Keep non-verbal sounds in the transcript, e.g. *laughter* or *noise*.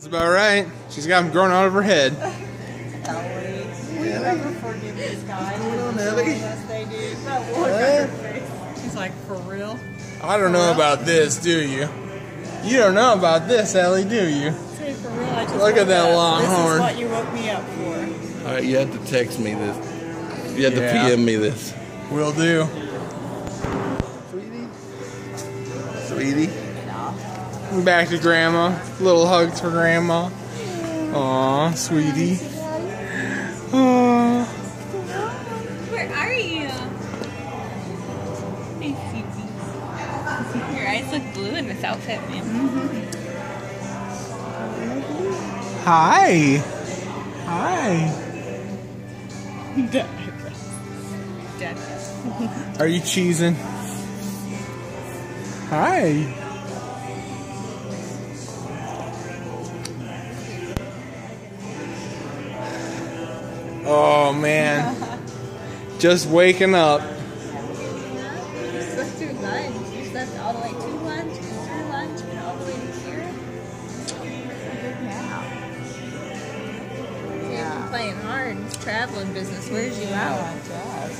That's about right. She's got them growing out of her head. *laughs* We never forgive these guys. on, Ellie? Yes, they do. That look on her face. She's like, for real? I don't know about this, do you? You don't know about this, Ellie, do you? Say for real. I just Look at woke that up. longhorn. This is what you woke me up for. All right, you have to text me this. You have to PM me this. Will do. Sweetie. Sweetie. Back to grandma. Little hugs for grandma. Aw, sweetie. Aw. Where are you? Hey, Phoebe. Your eyes look blue in this outfit, man. Hi. Hi. Dead. Are you cheesing? Hi. Oh man. Just waking up. You slept through lunch. You slept all the way to lunch, through lunch, and all the way to here. Good. You've been playing hard. It's traveling business. Where's you out? Oh, yeah, that's